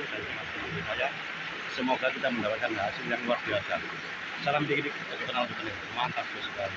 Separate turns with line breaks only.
itu teman-teman saya semoga kita mendapatkan hasil yang luar biasa. Salam dikit-dikit kenal betul mantap sekali.